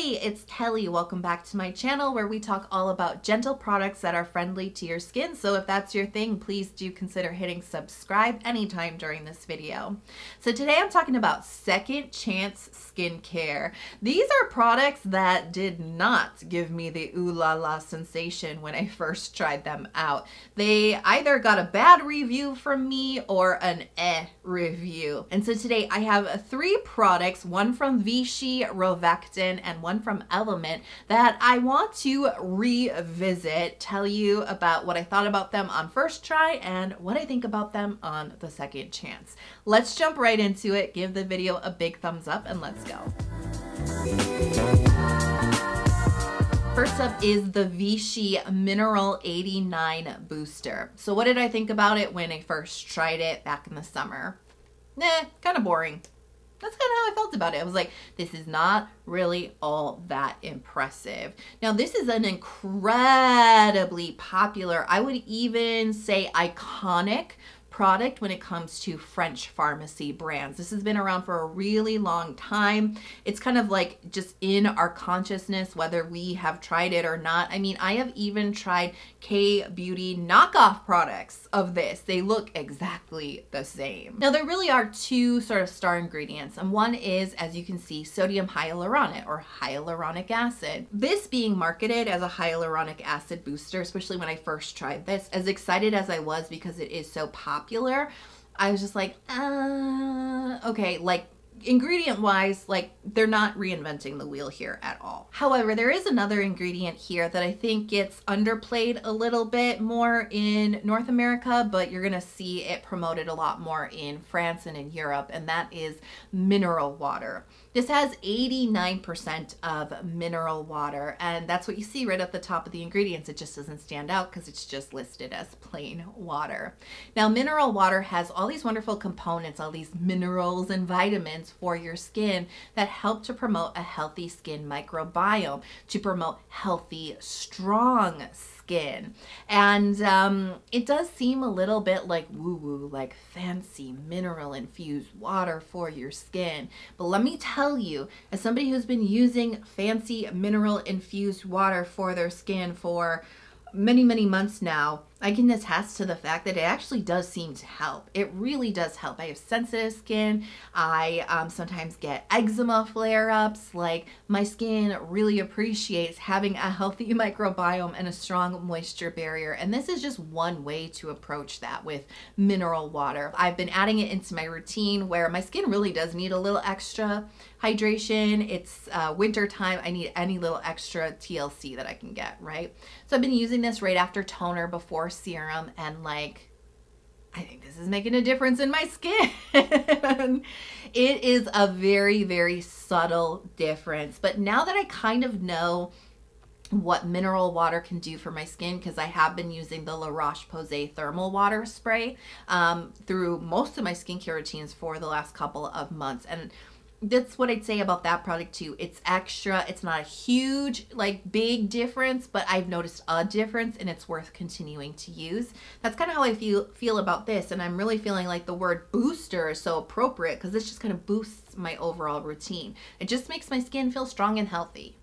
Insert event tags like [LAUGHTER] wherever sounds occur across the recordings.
Hey, it's Kelly. Welcome back to my channel where we talk all about gentle products that are friendly to your skin. So if that's your thing, please do consider hitting subscribe anytime during this video. So today I'm talking about Second Chance Skincare. These are products that did not give me the ooh la la sensation when I first tried them out. They either got a bad review from me or an eh review. And so today I have three products, one from Vichy, Rovectin, and one from Element that I want to revisit, tell you about what I thought about them on first try and what I think about them on the second chance. Let's jump right into it, give the video a big thumbs up, and let's go. First up is the Vichy Mineral 89 Booster. So what did I think about it when I first tried it back in the summer? Nah, kind of boring that's kind of how I felt about it. I was like, this is not really all that impressive. Now, this is an incredibly popular, I would even say iconic product when it comes to French pharmacy brands. This has been around for a really long time. It's kind of like just in our consciousness, whether we have tried it or not. I mean, I have even tried K-Beauty knockoff products of this. They look exactly the same. Now, there really are two sort of star ingredients, and one is, as you can see, sodium hyaluronate or hyaluronic acid. This being marketed as a hyaluronic acid booster, especially when I first tried this, as excited as I was because it is so popular popular, I was just like, uh, okay, like ingredient wise, like they're not reinventing the wheel here at all. However, there is another ingredient here that I think gets underplayed a little bit more in North America, but you're gonna see it promoted a lot more in France and in Europe, and that is mineral water. This has 89% of mineral water, and that's what you see right at the top of the ingredients. It just doesn't stand out because it's just listed as plain water. Now, mineral water has all these wonderful components, all these minerals and vitamins for your skin that help to promote a healthy skin microbiome, to promote healthy, strong skin skin. And um, it does seem a little bit like woo woo, like fancy mineral infused water for your skin. But let me tell you, as somebody who's been using fancy mineral infused water for their skin for many, many months now, I can attest to the fact that it actually does seem to help. It really does help. I have sensitive skin. I um, sometimes get eczema flare-ups. Like my skin really appreciates having a healthy [LAUGHS] microbiome and a strong moisture barrier. And this is just one way to approach that with mineral water. I've been adding it into my routine where my skin really does need a little extra hydration. It's uh, winter time. I need any little extra TLC that I can get, right? So I've been using this right after toner before serum and like I think this is making a difference in my skin. [LAUGHS] it is a very, very subtle difference. But now that I kind of know what mineral water can do for my skin because I have been using the La Roche-Posay thermal water spray um, through most of my skincare routines for the last couple of months. And that's what I'd say about that product too. It's extra. It's not a huge, like big difference, but I've noticed a difference and it's worth continuing to use. That's kind of how I feel feel about this. And I'm really feeling like the word booster is so appropriate because this just kind of boosts my overall routine. It just makes my skin feel strong and healthy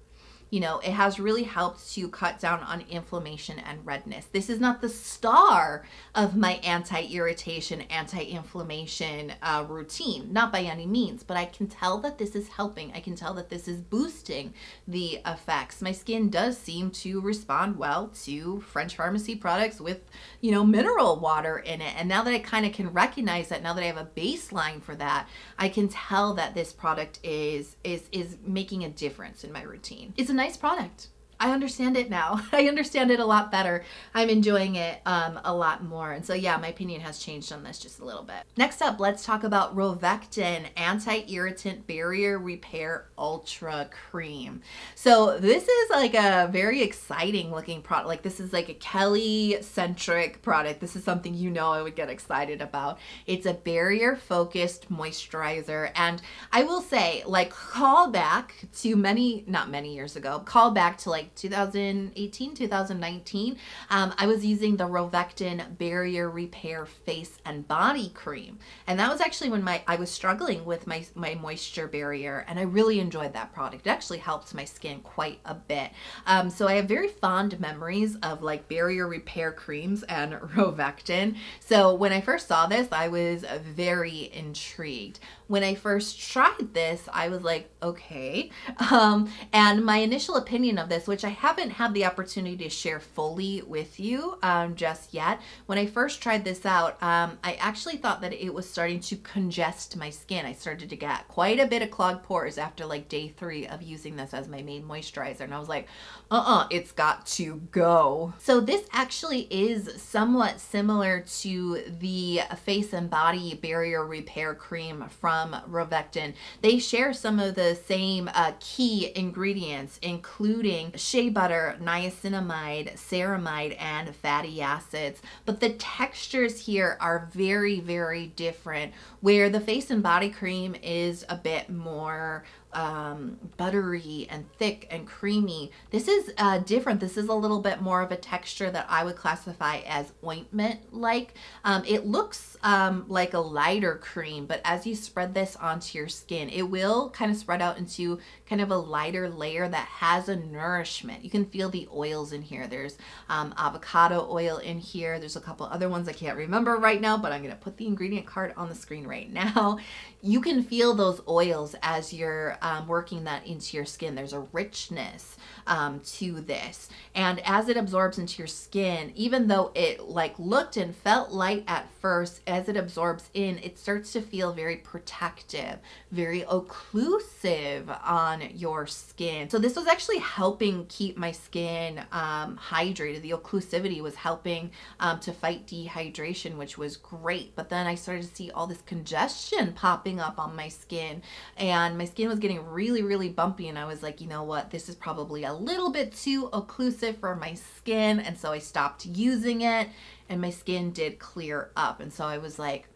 you know, it has really helped to cut down on inflammation and redness. This is not the star of my anti-irritation, anti-inflammation uh, routine, not by any means, but I can tell that this is helping. I can tell that this is boosting the effects. My skin does seem to respond well to French pharmacy products with, you know, mineral water in it. And now that I kind of can recognize that, now that I have a baseline for that, I can tell that this product is is is making a difference in my routine. It's nice product. I understand it now. [LAUGHS] I understand it a lot better. I'm enjoying it um, a lot more. And so yeah, my opinion has changed on this just a little bit. Next up, let's talk about Rovectin Anti-Irritant Barrier Repair Ultra Cream. So this is like a very exciting looking product. Like this is like a Kelly centric product. This is something you know I would get excited about. It's a barrier focused moisturizer. And I will say like call back to many, not many years ago, call back to like like 2018, 2019, um, I was using the Rovectin Barrier Repair Face and Body Cream. And that was actually when my I was struggling with my, my moisture barrier and I really enjoyed that product. It actually helped my skin quite a bit. Um, so I have very fond memories of like barrier repair creams and [LAUGHS] Rovectin. So when I first saw this, I was very intrigued when I first tried this, I was like, okay. [LAUGHS] Um, and my initial opinion of this, which I haven't had the opportunity to share fully with you um, just yet, when I first tried this out, um, I actually thought that it was starting to congest my skin. I started to get quite a bit of clogged pores after like day three of using this as my main moisturizer. And I was like, uh-uh, it's got to go. So this actually is somewhat similar to the face and body barrier repair cream from from Rovectin. They share some of the same uh, key ingredients, including shea butter, niacinamide, ceramide, and fatty acids. But the textures here are very, very different, where the face and body cream is a bit more um, buttery and thick and creamy. This is uh, different. This is a little bit more of a texture that I would classify as ointment-like. Um, it looks um, like a lighter cream, but as you spread this onto your skin, it will kind of spread out into kind of a lighter layer that has a nourishment. You can feel the oils in here. There's um, avocado oil in here. There's a couple other ones I can't remember right now, but I'm going to put the ingredient card on the screen right [LAUGHS] now. You can feel those oils as you're um, working that into your skin. There's a richness um, to this. And as it absorbs into your skin, even though it like looked and felt light at first, as it absorbs in, it starts to feel very protective, very occlusive on your skin. So this was actually helping keep my skin um, hydrated. The occlusivity was helping um, to fight dehydration, which was great. But then I started to see all this congestion popping up on my skin and my skin was getting really, really bumpy. And I was like, you know what? This is probably a little bit too occlusive for my skin. And so I stopped using it and my skin did clear up. And so I was like,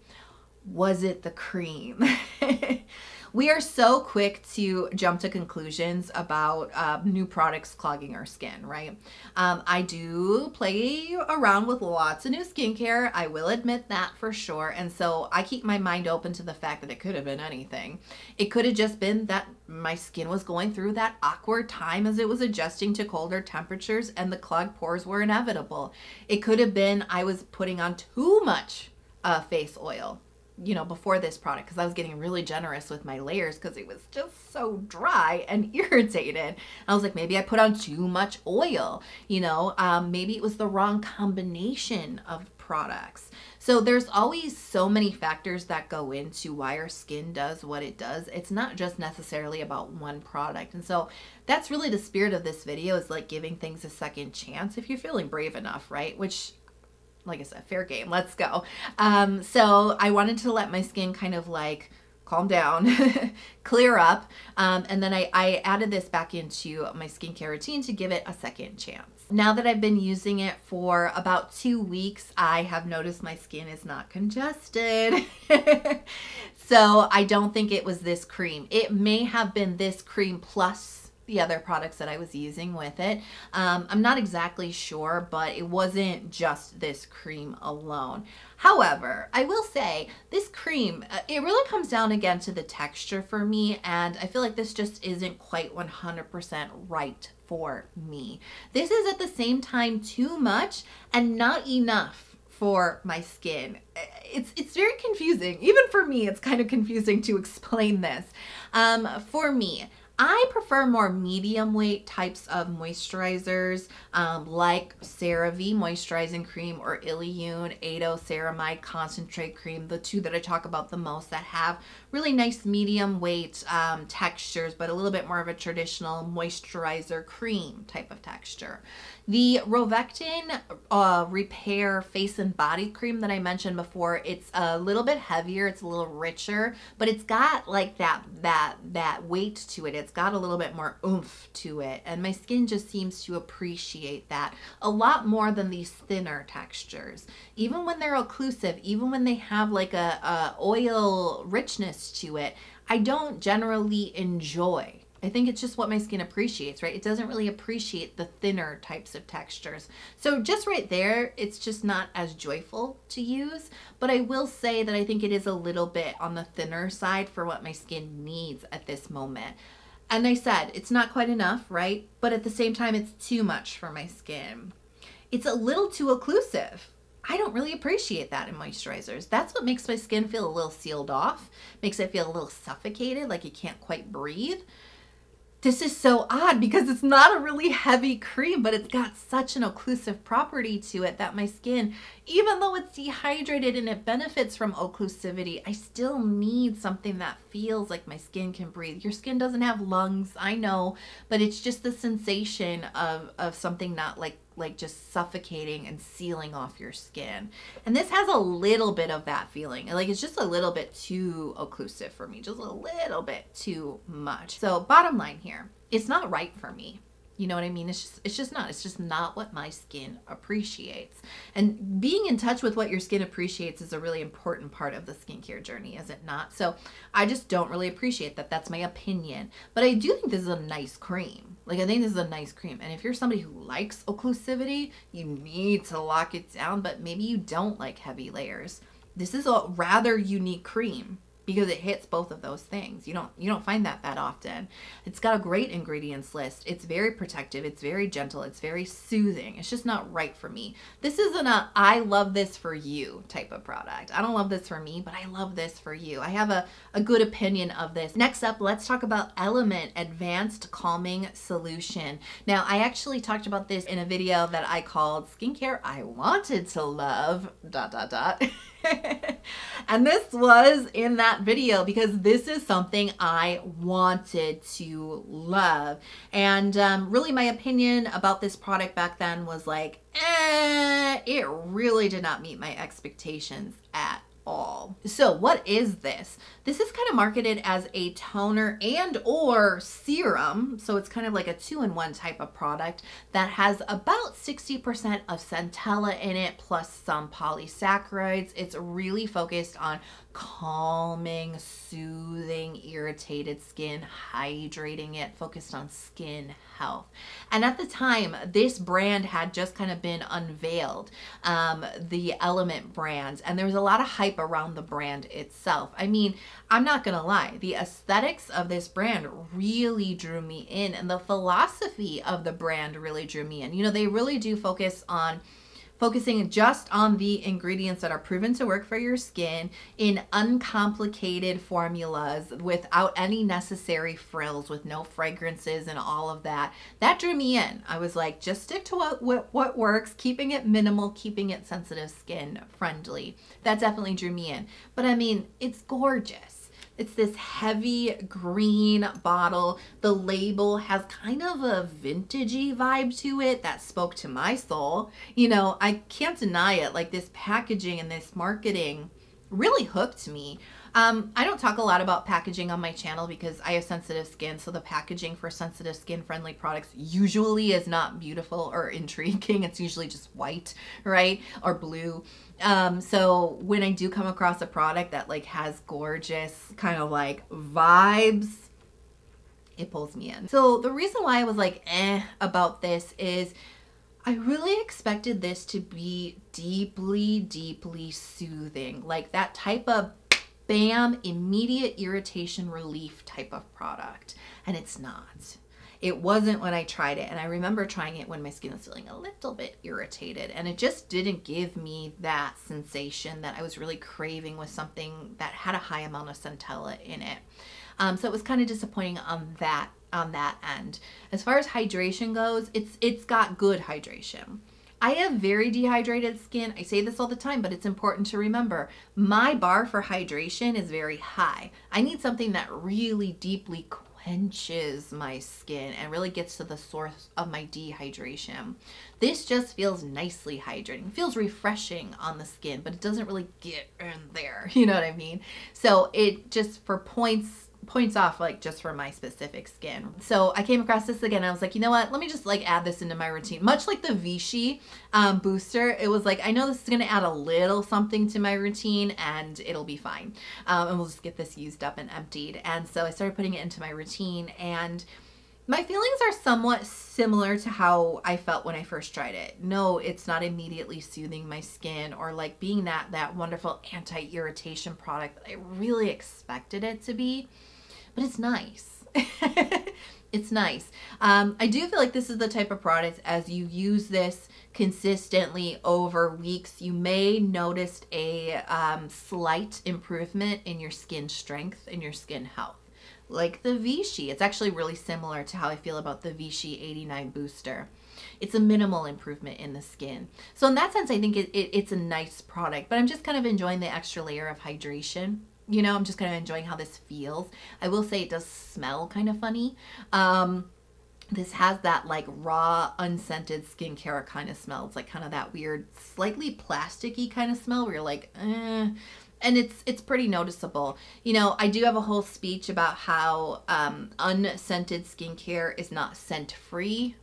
was it the cream? [LAUGHS] we are so quick to jump to conclusions about uh, new products clogging our skin, right? Um, I do play around with lots of new skincare. I will admit that for sure. And so I keep my mind open to the fact that it could have been anything. It could have just been that my skin was going through that awkward time as it was adjusting to colder temperatures and the clogged pores were inevitable. It could have been I was putting on too much uh, face oil you know, before this product because I was getting really generous with my layers because it was just so dry and [LAUGHS] irritated. I was like, maybe I put on too much oil, you know, um, maybe it was the wrong combination of products. So there's always so many factors that go into why our skin does what it does. It's not just necessarily about one product. And so that's really the spirit of this video is like giving things a second chance if you're feeling brave enough, right? Which like I said, fair game. Let's go. Um, so I wanted to let my skin kind of like calm down, [LAUGHS] clear up. Um, and then I, I added this back into my skincare routine to give it a second chance. Now that I've been using it for about two weeks, I have noticed my skin is not congested. [LAUGHS] so I don't think it was this cream. It may have been this cream plus the other products that I was using with it. Um, I'm not exactly sure, but it wasn't just this cream alone. However, I will say this cream, uh, it really comes down again to the texture for me, and I feel like this just isn't quite 100% right for me. This is at the same time too much and not enough for my skin. It's it's very confusing. Even for me, it's kind of confusing to explain this. Um, for me, I prefer more medium weight types of moisturizers um, like CeraVe Moisturizing Cream or Illiyoon Ato Ceramide Concentrate Cream, the two that I talk about the most that have really nice medium weight um, textures, but a little bit more of a traditional moisturizer cream type of texture. The Rovectin uh, Repair Face and Body Cream that I mentioned before, it's a little bit heavier, it's a little richer, but it's got like that that that weight to it. It's got a little bit more oomph to it, and my skin just seems to appreciate that a lot more than these thinner textures. Even when they're occlusive, even when they have like a, a oil richness to it, I don't generally enjoy I think it's just what my skin appreciates, right? It doesn't really appreciate the thinner types of textures. So just right there, it's just not as joyful to use. But I will say that I think it is a little bit on the thinner side for what my skin needs at this moment. And I said, it's not quite enough, right? But at the same time, it's too much for my skin. It's a little too occlusive. I don't really appreciate that in moisturizers. That's what makes my skin feel a little sealed off, makes it feel a little suffocated, like you can't quite breathe this is so odd because it's not a really heavy cream, but it's got such an occlusive property to it that my skin, even though it's dehydrated and it benefits from occlusivity, I still need something that feels like my skin can breathe. Your skin doesn't have lungs, I know, but it's just the sensation of, of something not like like just suffocating and sealing off your skin. And this has a little bit of that feeling. Like it's just a little bit too occlusive for me, just a little bit too much. So bottom line here, it's not right for me. You know what I mean? It's just it's just not. It's just not what my skin appreciates. And being in touch with what your skin appreciates is a really important part of the skincare journey, is it not? So I just don't really appreciate that. That's my opinion. But I do think this is a nice cream. Like I think this is a nice cream. And if you're somebody who likes occlusivity, you need to lock it down, but maybe you don't like heavy layers. This is a rather unique cream because it hits both of those things. You don't you don't find that that often. It's got a great ingredients list. It's very protective, it's very gentle, it's very soothing. It's just not right for me. This isn't a I love this for you type of product. I don't love this for me, but I love this for you. I have a, a good opinion of this. Next up, let's talk about Element Advanced Calming Solution. Now, I actually talked about this in a video that I called Skincare I Wanted to Love dot dot dot. [LAUGHS] [LAUGHS] and this was in that video because this is something I wanted to love. And um, really my opinion about this product back then was like, eh, it really did not meet my expectations at all. So what is this? This is kind of marketed as a toner and or serum. So it's kind of like a two-in-one type of product that has about 60% of centella in it plus some polysaccharides. It's really focused on calming, soothing, irritated skin, hydrating it, focused on skin health. And at the time, this brand had just kind of been unveiled, um, the Element brand, and there was a lot of hype around the brand itself. I mean, I'm not gonna lie, the aesthetics of this brand really drew me in, and the philosophy of the brand really drew me in. You know, they really do focus on focusing just on the ingredients that are proven to work for your skin in uncomplicated formulas without any necessary frills, with no fragrances and all of that. That drew me in. I was like, just stick to what, what, what works, keeping it minimal, keeping it sensitive skin friendly. That definitely drew me in. But I mean, it's gorgeous. It's this heavy green bottle. The label has kind of a vintagey vibe to it that spoke to my soul. You know, I can't deny it. Like this packaging and this marketing really hooked me. Um, I don't talk a lot about packaging on my channel because I have sensitive skin, so the packaging for sensitive skin friendly products usually is not beautiful or [LAUGHS] intriguing. It's usually just white, right? Or blue. Um, so when I do come across a product that like has gorgeous kind of like vibes, it pulls me in. So the reason why I was like eh about this is I really expected this to be deeply, deeply soothing. Like that type of bam, immediate irritation relief type of product. And it's not. It wasn't when I tried it. And I remember trying it when my skin was feeling a little bit irritated. And it just didn't give me that sensation that I was really craving with something that had a high amount of centella in it. Um, so it was kind of disappointing on that on that end. As far as hydration goes, it's it's got good hydration. I have very dehydrated skin. I say this all the time, but it's important to remember. My bar for hydration is very high. I need something that really deeply quenches my skin and really gets to the source of my dehydration. This just feels nicely hydrating. It feels refreshing on the skin, but it doesn't really get in there. [LAUGHS] You know what I mean? So it just for points points off like just for my specific skin. So I came across this again. I was like, you know what? Let me just like add this into my routine. Much like the Vichy um, booster, it was like, I know this is going to add a little something to my routine and it'll be fine. Um, and we'll just get this used up and emptied. And so I started putting it into my routine and my feelings are somewhat similar to how I felt when I first tried it. No, it's not immediately soothing my skin or like being that that wonderful anti-irritation product that I really expected it to be, but it's nice. [LAUGHS] it's nice. Um, I do feel like this is the type of product as you use this consistently over weeks, you may notice a um, slight improvement in your skin strength and your skin health like the Vichy. It's actually really similar to how I feel about the Vichy 89 booster. It's a minimal improvement in the skin. So in that sense, I think it, it, it's a nice product, but I'm just kind of enjoying the extra layer of hydration. You know, I'm just kind of enjoying how this feels. I will say it does smell kind of funny. Um, this has that like raw unscented skincare kind of smell it's like kind of that weird slightly plasticky kind of smell where you're like eh, and it's it's pretty noticeable. You know, I do have a whole speech about how um, unscented skincare is not scent free.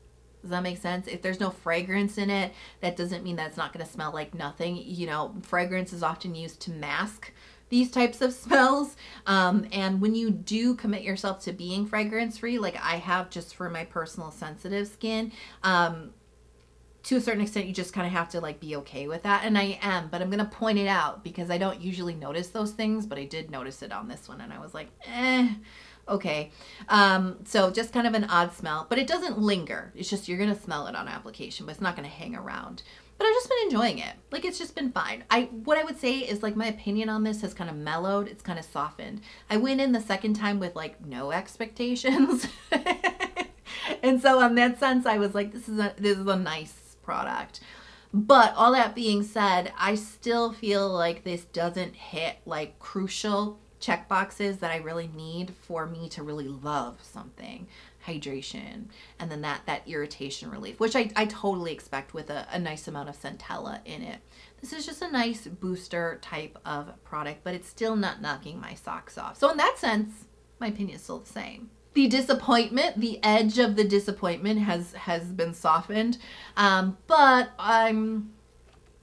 Does that make sense? If there's no fragrance in it, that doesn't mean that it's not going to smell like nothing. You know, fragrance is often used to mask these types of [LAUGHS] smells. Um, and when you do commit yourself to being fragrance free, like I have just for my personal sensitive skin, um, to a certain extent you just kind of have to like be okay with that and i am but i'm gonna point it out because i don't usually notice those things but i did notice it on this one and i was like eh okay um so just kind of an odd smell but it doesn't linger it's just you're gonna smell it on application but it's not gonna hang around but I've just been enjoying it. Like it's just been fine. I what I would say is like my opinion on this has kind of mellowed. It's kind of softened. I went in the second time with like no [LAUGHS] expectations. and so in that sense I was like this is a this is a nice product. But all that being said, I still feel like this doesn't hit like crucial check boxes that I really need for me to really love something. Hydration and then that that irritation relief, which I, I totally expect with a, a nice amount of centella in it. This is just a nice booster type of product, but it's still not knocking my socks off. So in that sense, my opinion is still the same the disappointment, the edge of the disappointment has has been softened. Um, but I'm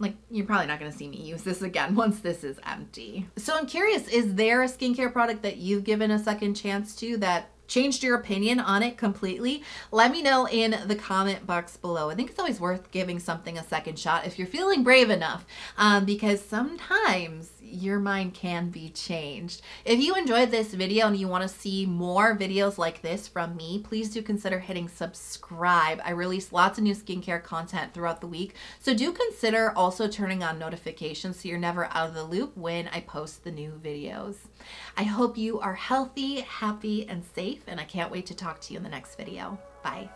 like you're probably not going to see me use this again [LAUGHS] once this is empty. So I'm curious, is there a skincare product that you've given a second chance to that changed your opinion on it completely, let me know in the comment box below. I think it's always worth giving something a second shot if you're feeling brave enough um, because sometimes your mind can be changed. If you enjoyed this video and you want to see more videos like this from me, please do consider hitting subscribe. I release lots of new skincare content throughout the week, so do consider also turning on notifications so you're never out of the loop when I post the new videos. I hope you are healthy, happy, and safe, and I can't wait to talk to you in the next video. Bye.